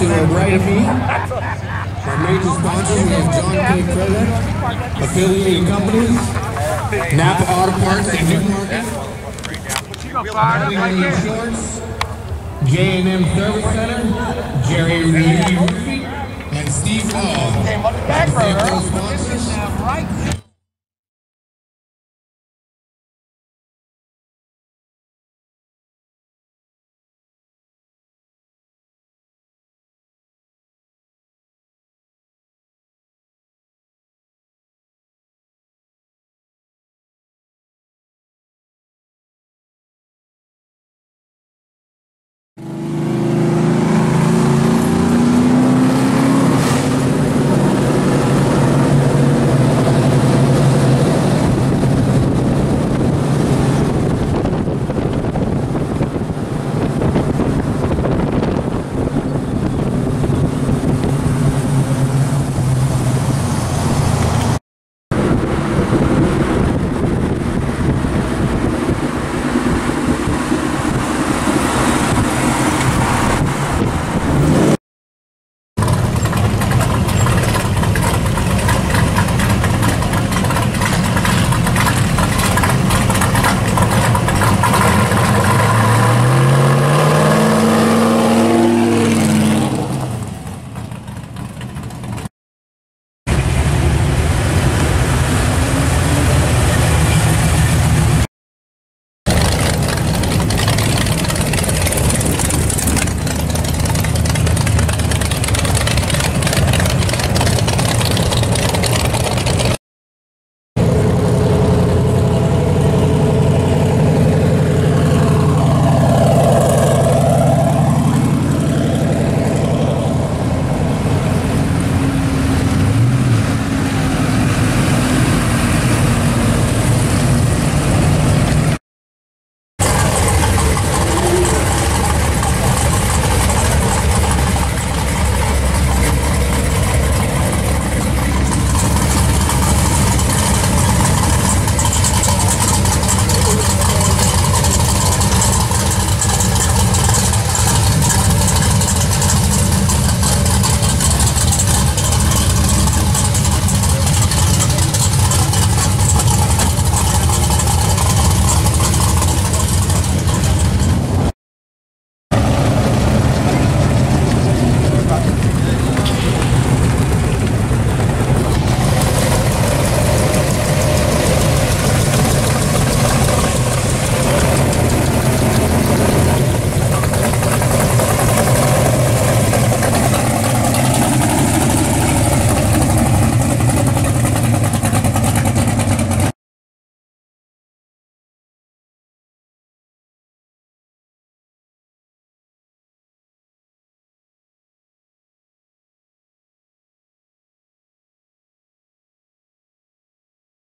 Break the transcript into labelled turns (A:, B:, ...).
A: To
B: the right of me, our major sponsors, we have John K. Credit, affiliated companies, Napa Auto Parts and Newmarket, Harding Insurance, J&M Service Center, Jerry Reed and Steve Hall. Those sponsors.